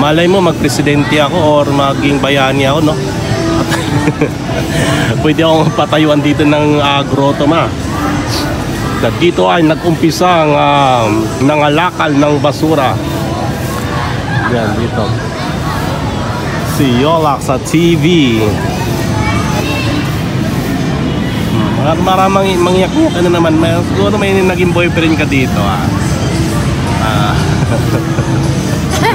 Malay mo, magpresidente ako or maging bayani ako, no? Pwede akong patayuan dito ng uh, grotto, ma. Na dito ay nag-umpisa ang uh, nangalakal ng basura. Yan, dito. Si Yolak sa TV. Mar maraming mangyak-ngyak ka na naman. May, siguro may naging boyfriend ka dito, ah. Ah.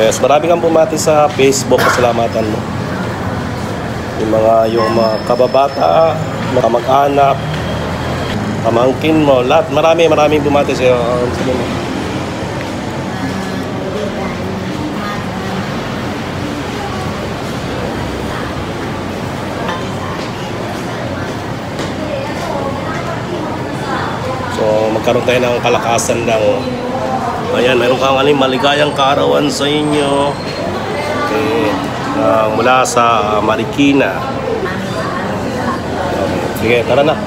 Yes, marami kang bumati sa Facebook. Pasalamatan mo. Yung mga, yung mga kababata, mga mag-anak, pamangkin mo, lahat. Marami, maraming bumati sa iyo. Um, sabi mo. So, magkaroon tayo ng kalakasan ng Ayan, meron kang ano, maligayang kaarawan sa inyo. Okay. Uh, mula sa uh, Marikina. Sige, tara na.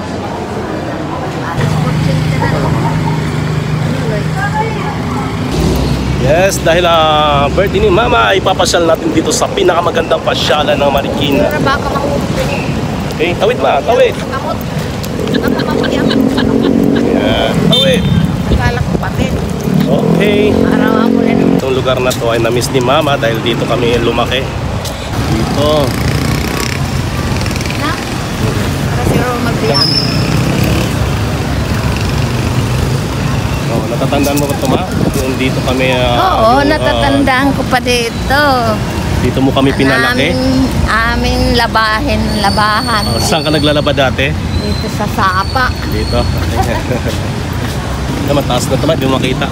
Yes, dahil uh, birthday ni Mama, ipapasyal natin dito sa pinakamagandang pasyalan ng Marikina. Okay, tawid ba? Tawid. Yan, tawid. Na Itong lugar na to ay na-miss ni Mama dahil dito kami lumaki. Dito. na. Para siguro magbiyak. Oh, natatandaan mo ba ito, Ma? Yung dito kami... ah, Oo, ah, natatandaan ko pa dito. dito mo kami pinalaki. Aming, aming labahin, labahan. Oh, saan ka naglalaba dati? Dito sa Sapa. Dito. naman, taas na naman, di mo makita.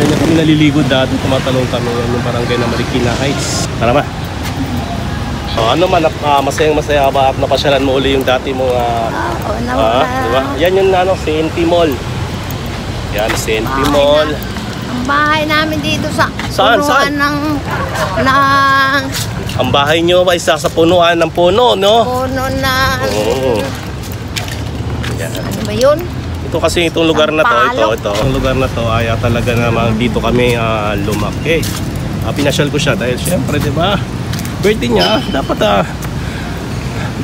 Yan yung kami naliligo dati, tumatalong kami. Yan yung barangay na Marikina Heights. Tara ba? Oh, ano man, uh, masayang masaya ba at napasyalan mo uli yung dati mong ah, Oo, na Ah, di ba? Yan yung ano, CNT Mall. Yan, CNT Bahay Mall. Ang bahay namin dito sa Saan, punuan saan? ng ng Ang bahay nyo ba isa sa punuan ng puno, no? puno na Oo. Yan. ano ba yun? Ito kasi itong lugar na to, ito, ito. Itong lugar na to ay ah, talaga namang dito kami ah, lumaki. Uh, pinasyal ko siya dahil syempre, di ba? Birthday niya, dapat ah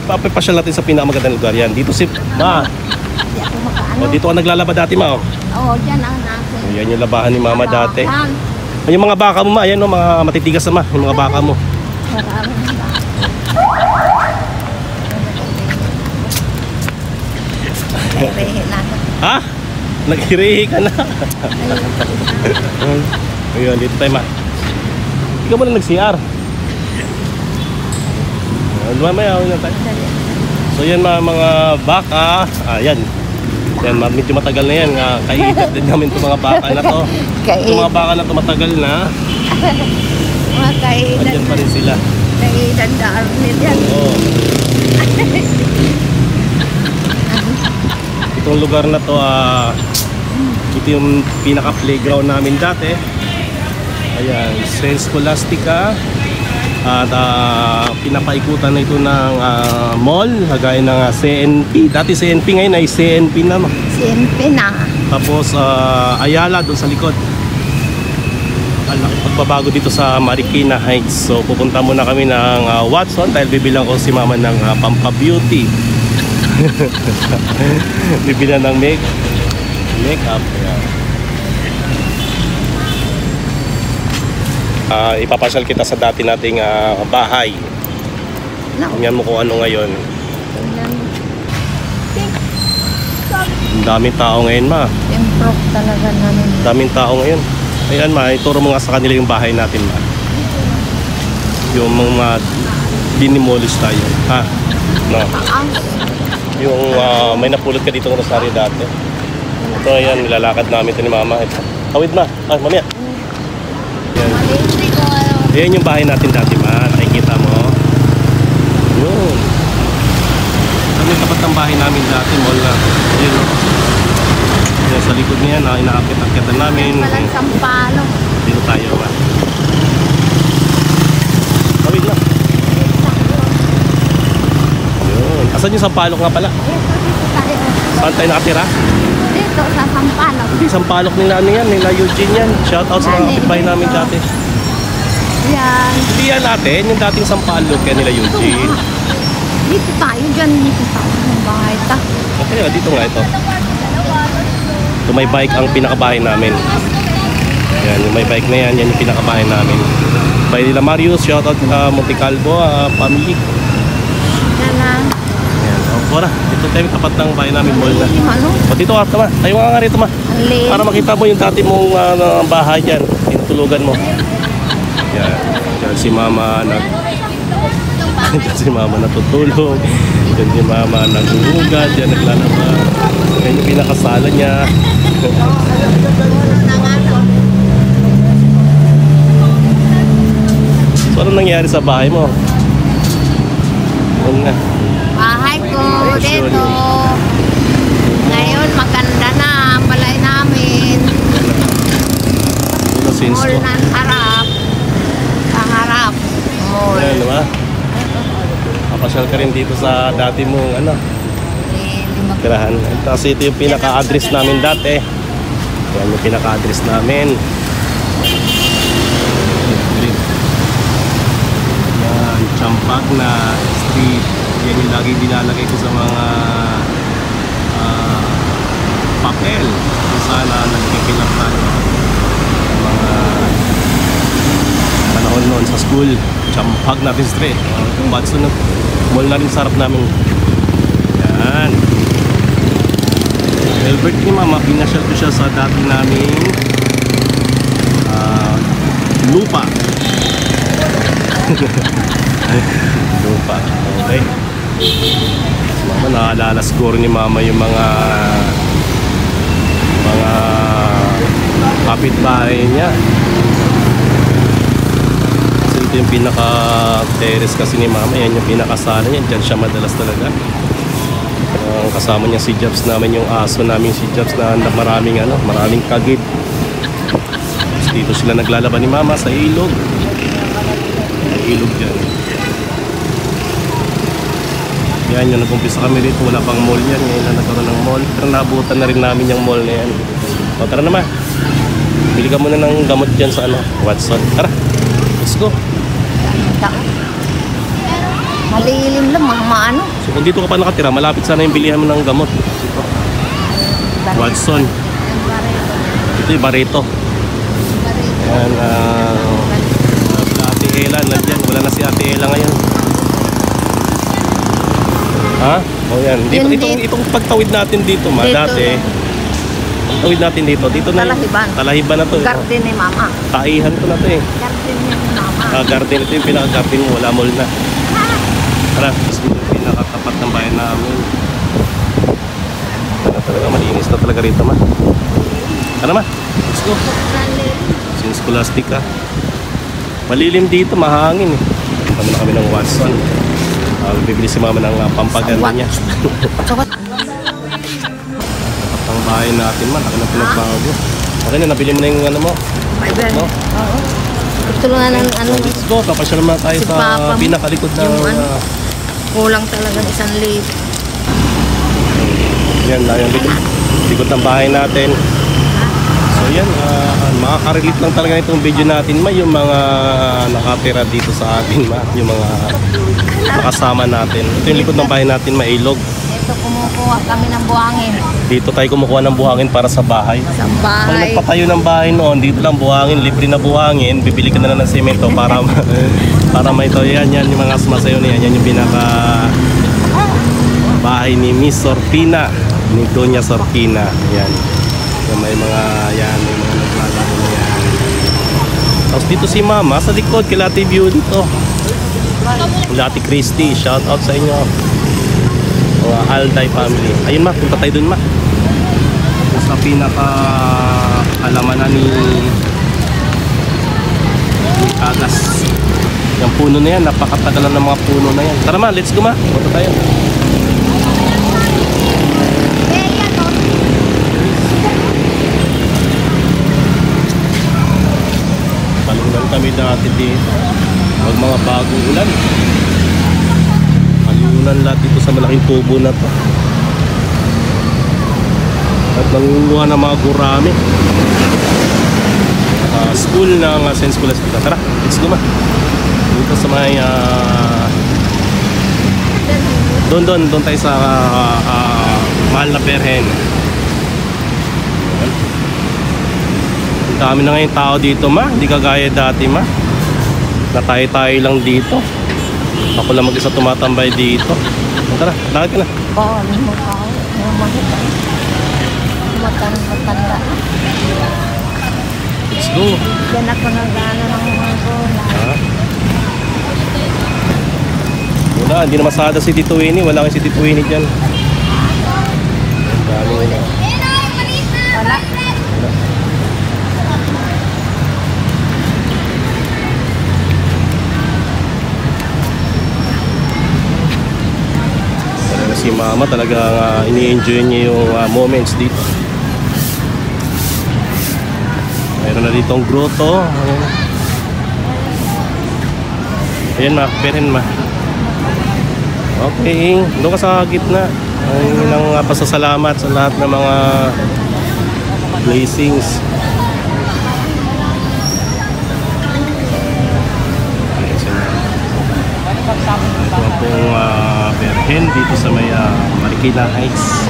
papasyal natin sa pinakamagandang lugar yan. Dito si Ma. Hindi ako makaano. O, dito ka naglalaba dati, Ma. oh. Oo, dyan ang natin. Yan yung labahan ni Mama dati. Ay, Yung mga baka mo, Ma. Yan, no, mga matitigas na, Ma. Yung mga baka mo. Rehe na. Ha? Naghirihi ka na. Ayun, dito tayo, Ma. Ikaw muna nag-CR. Ayun, mamaya, ayun na tayo. So yan mga, mga baka, ah, yan. Yan, medyo matagal na yan. Uh, kaigat din namin itong mga baka na to. Itong mga baka na to matagal na. Mga kainan. Andyan pa rin sila. Kainan darnil yan. Oo. Itong lugar na to, ah, ito yung pinaka-playground namin dati. Ayan, Saint Scholastica. At ah, pinapaikutan na ito ng ah, mall, kagaya ng ah, CNP. Dati CNP ngayon ay CNP na. Siyempre na. Tapos ah, Ayala doon sa likod. Laki pagbabago dito sa Marikina Heights. So pupunta muna kami ng ah, Watson dahil bibilang ko si mama ng ah, Pampa Beauty. bibilang ng make makeup. Ayan. Ah, ipapasyal kita sa dati nating ah, bahay. No. Tingnan mo kung ano ngayon. Ang daming tao ngayon ma. Improve talaga namin. daming tao ngayon. Ayan ma, ituro mo nga sa kanila yung bahay natin ma. Yung mga dinimolish tayo. Ha? No. Yung ah, may napulot ka dito ng rosaryo dati. Ito yan, nilalakad namin ito ni mama. Ito. Tawid ma. Ay, mamaya. Yan. maliit ko. Yan yung bahay natin dati ma. Nakikita mo. Yun. Ano yung tapat ng bahay namin dati, mall na. Yun. oh. Yan, sa likod niya na inaakit-akitan namin. Palang sampalo. Dito tayo ma. Tawid na. Asan yung sampalok nga pala? Saan tayo nakatira? Dito sa sampalo. Hindi, sampalok nila ano yan, nila Eugene yan. Shout out sa mga kapitbahay namin dati. Yan. Hindi yan natin, yung dating sampalok yan nila Eugene. Dito tayo dyan. Dito tayo. Ang bahay ta. Okay, nga, dito nga ito. Ito may bike ang pinakabahay namin. Yan, yung may bike na yan, yan yung pinakabahay namin. By nila Marius, shout out uh, Monte Calvo, uh, family. Bora, dito tayo tapat ng bahay namin, mall na. Ano? O dito ka, tama. Tayo nga nga rito, ma. Para makita mo yung dati mong uh, bahay dyan, tinutulugan mo. Yan, yan si mama nag... Yan si mama natutulog. Yan si mama naghuhugad, yan naglalaba. Yan yung pinakasala niya. so ano nangyari sa bahay mo? Ano na? Bahay ko Sure. dito. Ngayon maganda na ang balay namin. Ano since Mall ko? ng harap. Sa harap. Mall. Yan, di ba? Kapasyal ka rin dito sa dati mong ano, tirahan. Kasi ito yung pinaka-address namin dati. Yan yung pinaka-address namin. Yan, Champag na street. Yan yung lagi dinalagay ko sa mga ah, papel. Kung saan na nagkikilap tayo. Sa mga panahon noon sa school. Champag natin street. Uh, Batson na mall na rin sa harap namin. Yan. Albert ni Mama, pinasyal ko siya sa dati naming ah, lupa. lupa. Okay. Si Mama, naalala siguro ni Mama yung mga mga kapitbahay niya. Ito yung pinaka-terrace kasi ni Mama. Yan yung pinakasala niya. Diyan siya madalas talaga. Ang kasama niya si Jobs namin yung aso namin si Jobs na maraming ano, maraming. Tapos dito sila naglalaban ni Mama sa ilog. May ilog dyan. Yan yung nag-umpisa kami dito. Wala pang mall yan. Ngayon na nagkaroon ng mall. Pero nabutan na rin namin yung mall na yan. O tara naman. Bili ka muna ng gamot dyan sa ano, Watson. Tara. Let's go. Ganda. Malilim lang, mga maano. So kung dito ka pa nakatira, malapit sana yung bilihan mo ng gamot. Dito. Watson. Ito yung Barreto. Yan, ah, si Ate Ella, nandyan. Wala na si Ate Ella ngayon. Ha? O yan. Dito, Yun itong, itong pagtawid natin dito, ma, Dito dati. Pagtawid natin dito, dito na. yung- Talahiban. Talahiban na to. eh. Garden ni mama. Taihan to na to eh. Garden ni Ah, garden ito yung pinaka-garden mo, wala mall na. Tara, pinakatapat ng bayan namin. Ano talaga, malinis na talaga rito ma. Ano ma? Let's go. Since Scholastica. Malilim dito, mahangin eh. Kami na kami ng Watson. Ah, bibili si mama ng uh, pampaganda niya. Sawat. Tapat ng bahay natin man, ako na pinagbago. Okay na, nabili mo na yung ano mo. Fiber. No? Oo. Nga ng ano, let's go, papasyal naman tayo Si sa Papa pinakalikod ng... Yung ano. kulang talaga ng isang liit. Yan na yung likod, likod ng bahay natin. So yan, uh, makaka-relate lang talaga itong video natin ma, yung mga nakatira dito sa atin ma, yung mga nakasama natin. Ito yung likod ng bahay natin, mailog. Ito kumukuha kami ng buhangin Dito tayo kumukuha ng buhangin para sa bahay. sa bahay. nagpatayo ng bahay noon, dito lang buhangin, libre na buhangin, bibili ka na lang ng semento para para may ito. Yan, yan yung mga sumasayo na yan. Yung pinaka bahay ni Miss Sorpina, ni Doña Sorpina. Yan. Yan, may mga, yan, may mga naglalaro na yan. Tapos dito si Mama, sa likod, kila Ate View dito. Kila Ate Christy, shout out sa inyo. Alday family. Ayun ma, punta tayo dun ma. Sa pinaka alamanan ni ni Kagas. Yung puno na yan, napakatagalan ng mga puno na yan. Tara ma, let's go ma. Punta tayo. Palunan kami dati dito. Pag mga bagong ulan. Lahat dito sa malaking tubo na to. At nangunguha ng mga gurami. Ah, school ng uh, St. Scholastica. Tara, let's go ma. Dito sa may... ah, doon, doon, doon tayo sa ah, ah, mahal na Berhen. Ayan. Ang dami na ngayon tao dito ma, hindi kagaya dati ma. Na tayo-tayo lang dito. Ako lang mag-isa tumatambay dito. Tara, lakad ka na. Oo, may mukha ko. May. Matanda, matanda. Let's go. Yan ako nag-ano ng mga bola. Ha? Wala, hindi na masada si Tito Winnie. Wala kang si Tito Winnie dyan. Si Mama talaga uh, ini-enjoy niya yung ah, moments dito. Mayroon na ditong grotto. Ayan. Ayan ma, perin ma. Okay, doon ka sa gitna. Ang ng uh, pasasalamat sa lahat ng mga blessings. Berhen dito sa may uh, Marikina Heights.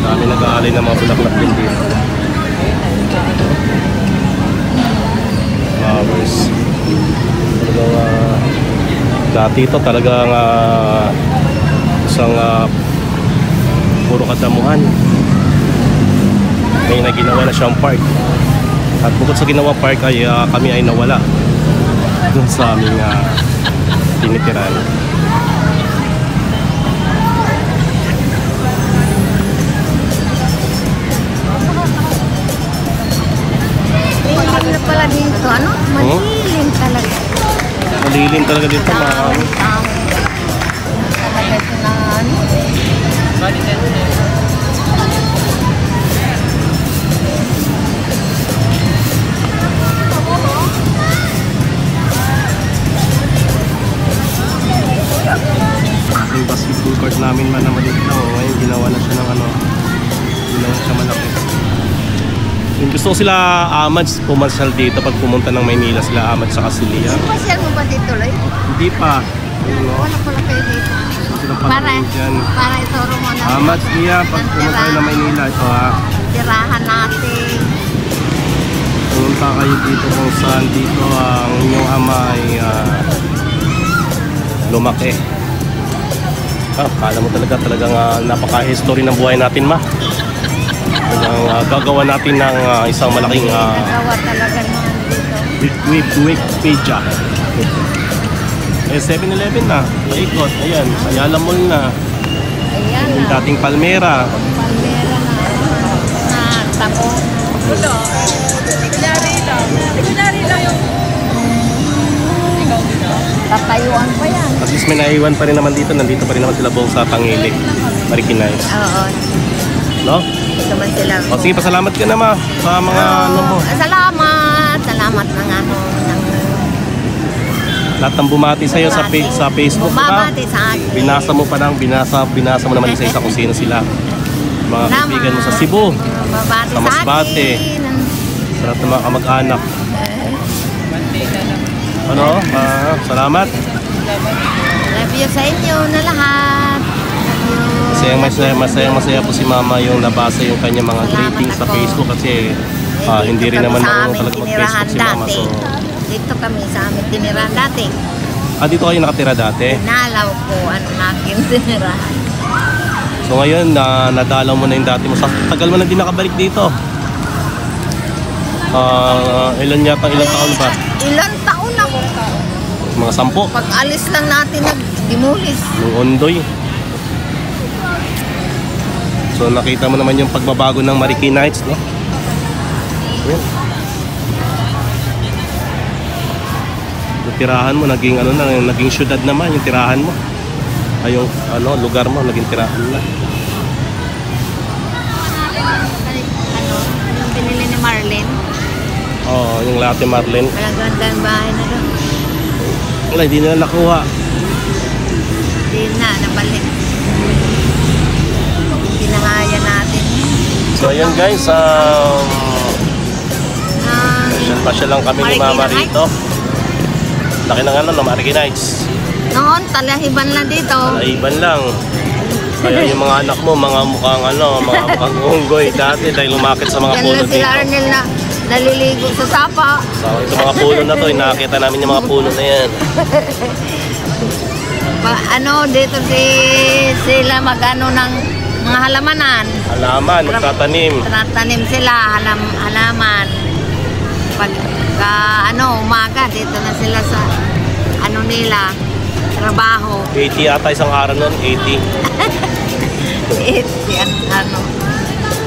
Dami nag-aalay ng mga bulaklak din dito. Flowers. Talagang uh, dati ito talagang uh, isang uh, puro kadamuhan. May na ginawa na siyang park. At bukod sa ginawa park ay ah, kami ay nawala dun sa aming uh, tinitiran. Malilim na pala dito. Ano? Malilim talaga. Malilim talaga dito tao. Talaga ito na ano. Ko sila Amads pumasyal dito pag pumunta ng Maynila sila Amads sa Casilia Pasyal mo ba dito, Loy? hindi pa. Wala pala kayo dito. sila Para, dyan. para ituro mo na Amads niya pag pumunta kayo ng Maynila ito ha tirahan natin. pumunta kayo dito kung saan dito ang inyong ama ay ah, lumaki. Ah, kala mo talaga talagang uh, napaka-history ng buhay natin ma talagang ah, gagawa natin ng ah, isang malaking uh, Nagawa talaga naman dito. Wikipedia eh 7-Eleven na. Ikot ayan. Ayala Mall na. Ayan yung dating Palmera. Palmera na. Na tabo. Tatayuan pa yan. at least may naiwan pa rin naman dito. Nandito pa rin naman sila buong sa Tangili Marikinays Oo. No? Dito man sila. o sige pasalamat ka na ma sa mga ano mo Salamat. Salamat ng ano. Ng lahat ng bumati sa'yo sa, fa- sa Facebook? Bumabati sa akin. binasa mo pa lang binasa binasa mo naman isa-isa kung sino sila mga Salamat. kaibigan mo sa Cebu Bumabati Sa Masbate. sa lahat ng mga kamag-anak ano ah, salamat Love you sa inyo na lahat. Masayang masaya, masayang masaya po si mama yung nabasa yung kanyang mga ratings sa ako. Facebook kasi ah, hindi rin naman marunong talaga mag-Facebook si mama so. Dito kami sa aming tinirahan dati. ah, dito kayo nakatira dati Nalaw ko ang aking tinirahan. so ngayon na nadalaw mo na yung dati mo sa tagal mo na din nakabalik dito Ah, ilan yata, ilang taon pa? Ilan taon na ko. Mga sampo. Pag alis lang natin nag-dimulis. Yung ondoy. So nakita mo naman yung pagbabago ng Marikina Heights, no? Ayan. Yung tirahan mo, naging ano na, naging syudad naman yung tirahan mo. Ay yung ano, lugar mo, naging tirahan na. Ano, yung binili ni Marlene. Oo, yung Latte Marlin. Malagandang bahay na doon. Wala, hindi nila nakuha. Hindi na, nabalik. So ayan guys, um, Ah, pasyal lang kami ni Mama rito. Laki ng ano, no, Marikina Heights. noon, talahiban lang dito. Naiban lang. Kaya yung mga anak mo, mga mukhang ano, mga mukhang unggoy dati dahil lumakit sa mga Yan puno lang sila dito. Arnel na naliligo sa sapa. So, ito mga puno na to, nakakita namin yung mga puno na yan. Pa, ano, dito si sila mag-ano ng mga halamanan. Halaman, magtatanim. Tatanim sila, halam, halaman. Pag ka, ano, umaga, dito na sila sa ano nila, trabaho. 80 ata isang araw nun, 80. Yan, ano,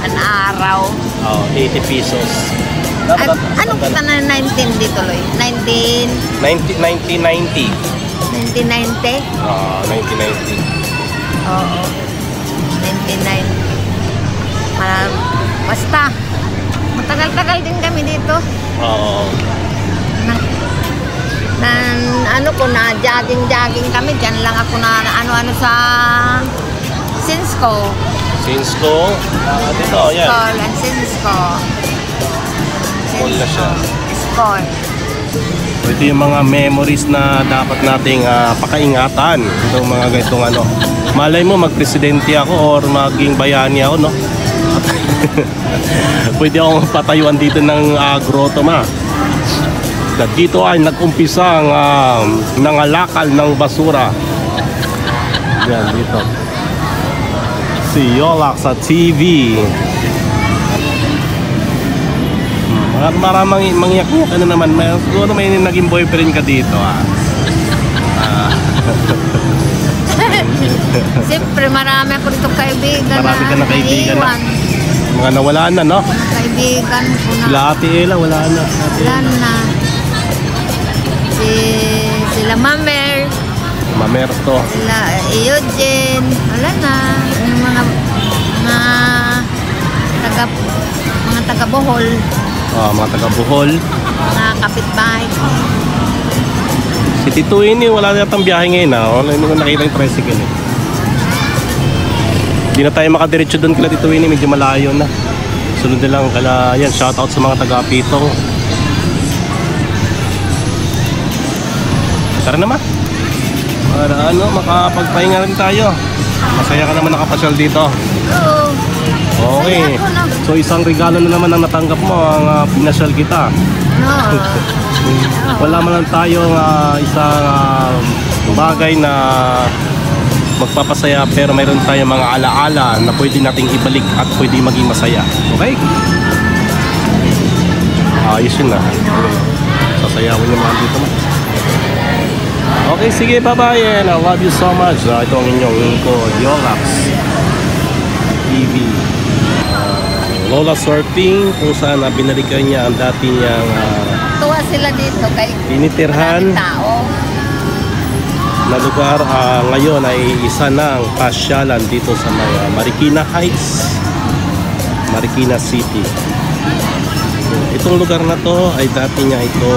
an araw. Oh, 80 pesos. At, anong kita na 19 dito, Loy? 19, 90, 1990. 1990? Ah, 1990. Oo. 99. Para, basta. Matagal-tagal din kami dito. Oo. Na, na, ano ko na, jogging-jogging kami. Diyan lang ako na, ano-ano sa Sinsco. Since ko, ah, dito, yan. School and Sinsco. School na siya. School. Ito yung mga memories na dapat nating ah, pakaingatan. Itong mga ganitong ano. Malay mo, magpresidente ako or maging bayani ako, no? Pwede akong patayuan dito ng uh, grotto, ma. At dito ay nag-umpisa ang ah, nangalakal ng basura. Yan, dito. Si Yolak sa TV. Mar maramang mangyak-ngyak ano naman. May, siguro may naging boyfriend ka dito ah. Ah, Siyempre, marami ako dito kaibigan Marami ka na kaibigan na. mga nawala na no? Mga kaibigan ko na. Sila Ate Ella, wala na. Ate Wala Ella. na. Si, sila Mamer, Mamerto. sila Eugene, wala na. Yung mga, mga taga, mga taga Bohol, Ah, mga taga Bohol. mga kapitbahay ko. Si Tito ini wala na yatang biyahe ngayon ah. Wala hindi ko nakita yung tricycle eh. Hindi na tayo makadiretso doon kila Tito ini, medyo malayo na. Sunod na lang kala, yan, shoutout sa mga taga Pitong. Tara naman. Para ano, makapagpahinga rin tayo. Masaya ka naman nakapasyal dito. Oo. Okay. So isang regalo na naman ang natanggap mo ang uh, pinasyal kita. No. Wala man lang tayong ah, isang ah, bagay na magpapasaya pero mayroon tayong mga alaala na pwede nating ibalik at pwede maging masaya. Okay? Ayos yun na. Sasayawin yung mga dito mo. Okay, sige, bye-bye and I love you so much. Ah, ito ang inyong lingko, Yolax TV. Ah, Lola Surfing, kung saan ah, binalikan niya ang dati niyang ah, Tuwa sila dito kay tinitirhan tao. na lugar ah, ngayon ay isa ng pasyalan dito sa may, ah, Marikina Heights, Marikina City. Itong lugar na to ay dati niya ito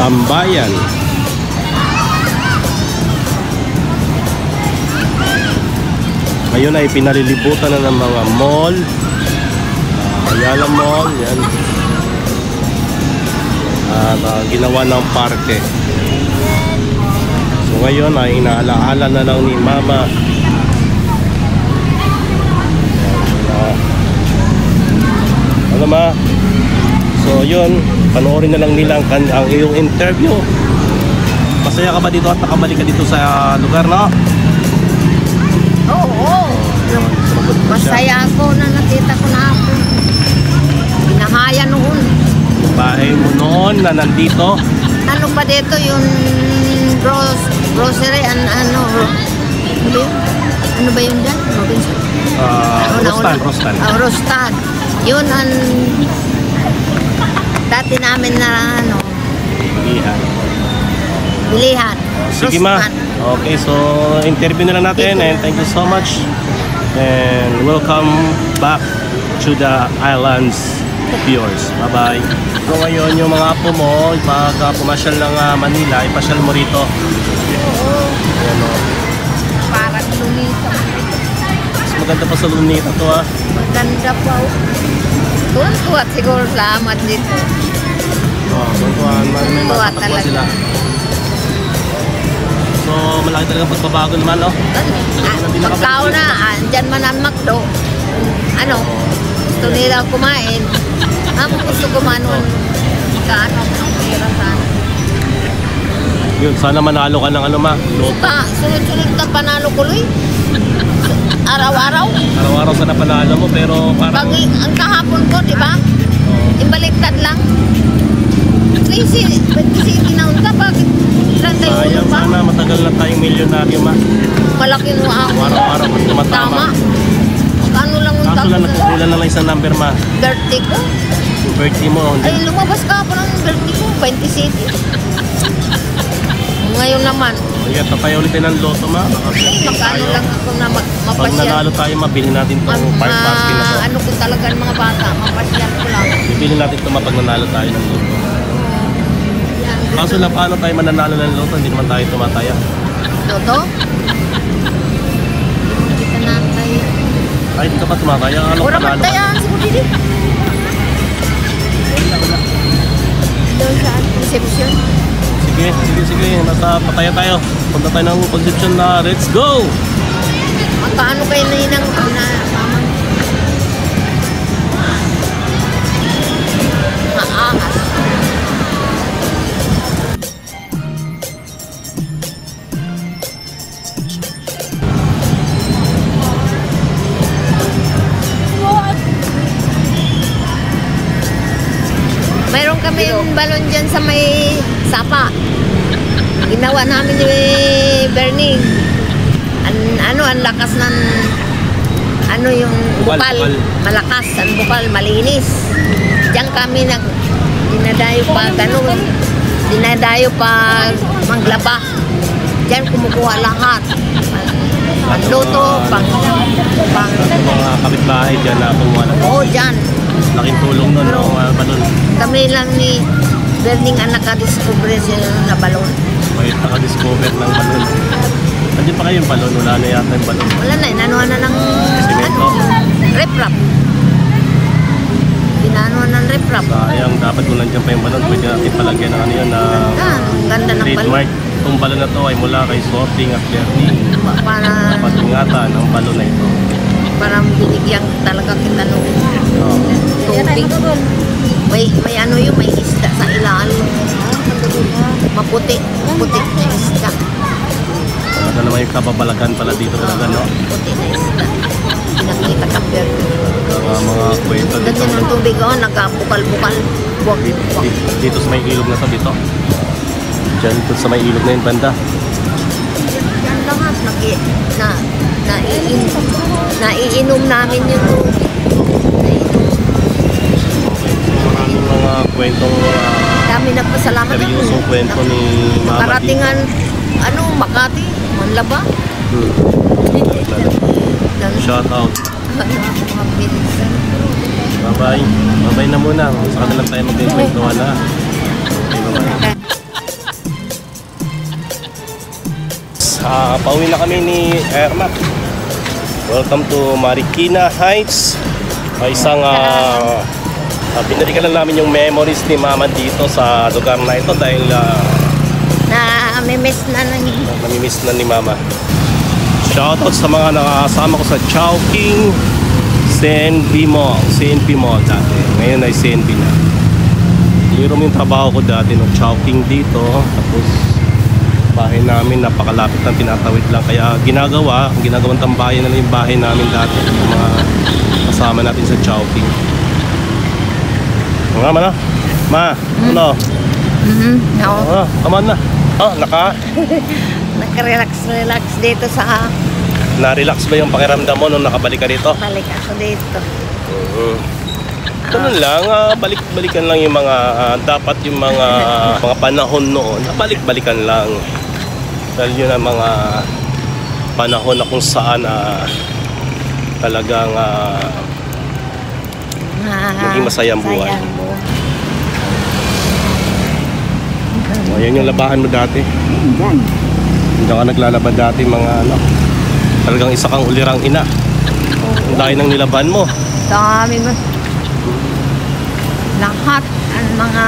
tambayan. Ngayon ay pinalilibutan na ng mga mall, ah, Ayala Mall, yan, at ah, ginawa ng parke. So ngayon ay inaalaala na lang ni Mama. Ah, ano ma? So yun, panoorin na lang nila ang, ang iyong interview. Masaya ka ba dito at nakabalik ka dito sa lugar, no? Masaya ako na nakita ko na ako. Pinahaya noon. Bahay mo noon na nandito. Ano pa dito yung gros grocery an ano ano ba yun? Dyan? Robinson? Uh, Rostan? Rostan. Ah, Rostan. Yun ang dati namin na ano, Iha. bilihan. Sige ma. Okay, so interview na lang natin and thank you so much. And welcome back to the islands of yours. Bye-bye. So ngayon yung mga apo mo, pag uh, pumasyal ng ah, Manila, ipasyal mo rito. Oo. Ayan o. Parang lumita. Mas maganda pa sa Lunita to ah. Maganda pa. oh. Tuwan-tuwa siguro sa amat dito. Oh. May may Tuntua matatagpuan talaga. sila. So, malaki talaga pagbabago naman, no? Pagkao na, andyan man ang McDo. Ano, gusto nila kumain. Ako gusto kumain nun. Kaano, pera sana. Yun, sana manalo ka ng ano ma. Pa, sunod-sunod na panalo ko, Luy. Araw-araw. Araw-araw sana panalo mo, pero parang... Pag ang kahapon ko, di ba? Oh, Ibaliktad lang. 20, 27 na ka, bakit 31 sayang pa? sana, matagal na tayong milyonaryo ma. Malaki mo ako. Araw-araw kung Tama. tumatama. Ano lang yung Kaso lang, tapos nagkukulan na lang isang number ma. birthday ko? Yung birthday mo, hindi. Ay, lumabas ka pa ng birthday ko, 27. Ngayon naman, Kaya tatay ulit tayo ng loto ma. Baka ay, magkano lang ako na mag, Pag mapasyal. nanalo tayo, mabili natin Mag, itong park parking na to. ano ko talaga ng mga bata, mapasyal ko lang. Bibili natin ito pag nanalo tayo ng loto. Kaso lang, paano tayo mananalo ng loto? Hindi naman tayo tumataya. Toto? Kita na tayo. Ay, hindi ka pa tumataya. Ano Ura panalo? tayo, siguro dito. Doon sa reception. Sige, sige, sige. Nasa pataya tayo. Punta tayo ng conception na let's go! Magkaano kayo na yun balon dyan sa may sapa. Ginawa namin ni Bernie. An, ano, ang lakas ng ano yung Bukal, bukal, bukal. malakas, ang bukal, malinis. Diyan kami nag dinadayo pa ganun. Dinadayo pa manglaba. Diyan kumukuha lahat. Pang luto, pang, pang, Yung mga kapitbahay dyan na kumuha ng oo, dyan. laking tulong nun. No, uh, balon. Kami lang ni Berning ang nakadiscover sila na balon. May naka-discover ng balon. Nandiyan pa kayo yung balon. Wala na yata yung balon. Wala na, inanuhan na ng ano, reprap. Inanuhan ng reprap. Sayang, dapat kung nandiyan pa yung balon, pwede natin palagyan ng ano yun na Ah, ganda ng balon. Itong balon na to ay mula kay Sorting at Bernie. Pa- Para, Dapat ingatan ang balon na ito. para binigyan talaga kita ng Oh. tubig. May, may ano yun, may isda sa ilalim. Maputi, maputi na isda. Ano naman yung kababalagan pala dito talaga, no? Maputi na isda. Nakita ka pero. Ang mga kwento dito. Ganyan ang tubig, oh, nagkabukal-bukal. Dito, dito, sa may ilog na to, dito. Diyan, dito sa may ilog na yun, banda. Yan lahat, naki, na, naiinom, naiinom namin yung tubig. Mga kwentong uh, Dami nagpasalamat ako. seryosong kwento ni Mama Nakaratingan, ano, Makati, Manlaba. Hmm. Shout out. Bye-bye. Bye-bye na muna. Sa kanila tayo magkikwentuhan na. Bye-bye. Ah, pauwi na kami ni Ermac. Welcome to Marikina Heights. Isang uh, uh, binalikan lang namin yung memories ni Mama dito sa lugar na ito dahil ah, Na may miss na nang namimiss na ni Mama. Shoutout sa mga nakakasama ko sa Chowking CNB Mall. CNB Mall dati. Ngayon ay CNB na. Mayroon yung trabaho ko dati ng Chowking dito. Tapos bahay namin napakalapit ng tinatawid lang kaya ginagawa ang ginagawang tambayan na lang yung bahay namin dati yung mga kasama natin sa Chowking nga ma na ma ano Mhm. Oo. oh, come on na oh naka Naka-relax-relax dito sa na-relax ba yung pakiramdam mo nung nakabalik ka dito balik ako dito. Mhm. Ganun lang, ah, balik-balikan lang yung mga, ah, dapat yung mga, mga panahon noon, balik-balikan lang. Dahil yun ang mga panahon na kung saan na talagang ah, Ah, Maging masaya ang buhay. masaya ang buhay. oh, yan yung labahan mo dati. Yan. Hindi ka naglalaban dati mga ano. Talagang isa kang ulirang ina. Ang dahil ng nilaban mo. Dami mo. Lahat ang mga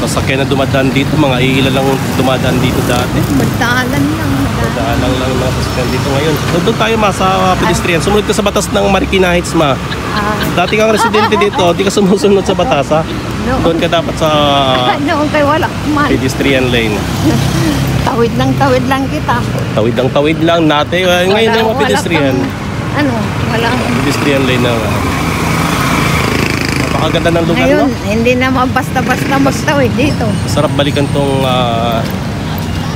Sasakyan na dumadaan dito, mga iilan lang dumadaan dito dati. batalan lang. Daalang lang yung mga sasakyan dito ngayon. Doon tayo ma sa pedestrian. Sumunod ka sa batas ng Marikina Heights ma. Ah, Dati kang residente dito, di ka sumusunod sa batas ha. Doon ka dapat sa noon kay wala man. pedestrian lane. Tawid lang, tawid lang kita. Tawid ng tawid lang natin. Eh, Ngayon na yung mga Wala- pedestrian. wala Ano, walang... Pedestrian lane na. Napakaganda ng lugar Ngayon, no? hindi naman basta-basta magtawid dito. Sarap balikan tong ah,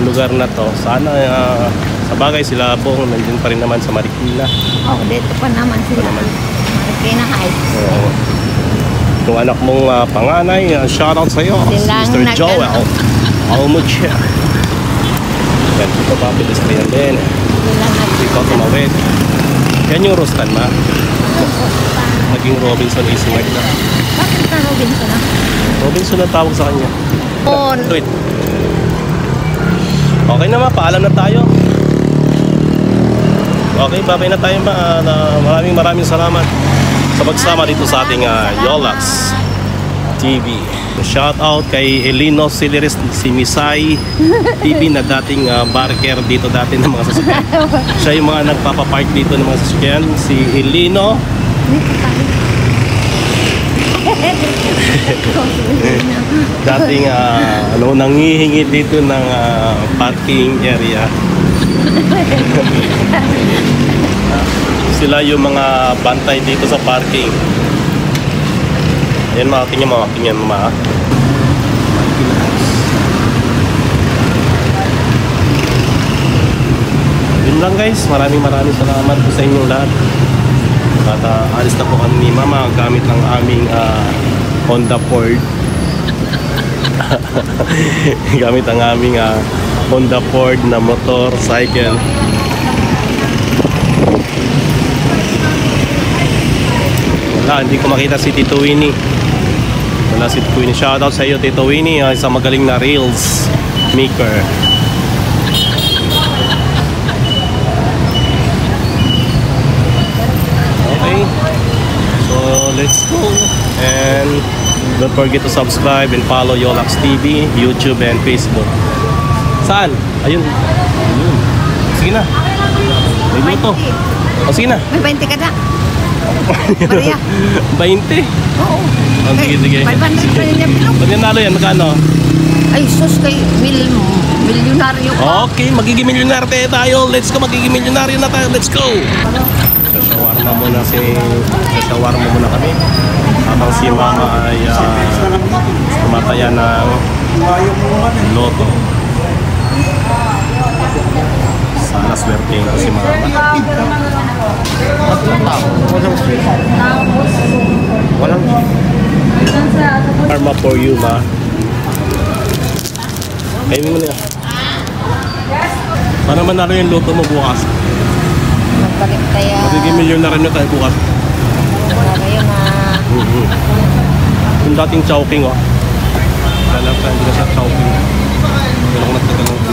lugar na to. Sana ah, sa bagay sila Bong nandiyan pa rin naman sa Marikina. Oh, dito pa naman sila. naman. Marikina Heights. Oo. Yung anak mong ah, panganay, uh, shoutout sa iyo, Silang Mr. Joel Almucha. Yan, ito pa pedestrian din. Ikaw tumawid. Yan yung Rostan ma. Naging Robinson Easy Mart na. Bakit na Robinson ah? Robinson ang tawag sa kanya. On. Wait. Okay na ma, paalam na tayo. Okay, babay na tayo ma. Na- maraming maraming salamat sa pagsama dito sa ating ah, Yolax TV. Shout out kay Elino Sileris, si Misay TV na dating ah, barker dito dati ng mga sasakyan. Siya yung mga nagpapapark dito ng mga sasakyan. Si Elino dating ah, ano, nangihingi dito ng ah, parking area. Ah, Sila yung mga bantay dito sa parking. Yan mga tingnan mo, tingnan mo mga. Yun lang guys, maraming maraming salamat po sa inyong lahat. At ah, alis na po kami ni Mama gamit ng aming ah, Honda Ford. gamit ang aming ah, Honda Ford na motorcycle. Wala, hindi ko makita si Tito Winnie. Wala si Tito Winnie. Shoutout sa iyo Tito Winnie, ah, isang magaling na reels maker. Okay. So let's go. And don't forget to subscribe and follow Yolax TV, YouTube and Facebook. Saan? Ayun. Ayun. Sige na. May luto. O sige na. May 20 ka na. Maria. 20. Oo. Oh, sige, sige. 500 pa yung bilog. Pag nanalo yan, magkano? Ay, sus kay mil, milyonaryo ka. Okay, magiging milyonaryo tayo. Let's go, magiging milyonaryo na tayo. Let's go! Sa muna si... Sa muna kami. Habang si mama ay uh, tumataya ng loto. Sana swerte ko si mama. Walang Karma for you, ma. Kainin mo na yan. Para manalo yung loto mo bukas. Magbalik tayo. Magiging milyonaryo na tayo bukas. Yung dating chowking, oh. Lalapsan, hindi na siya chowking. Ganun ko nagtatanong.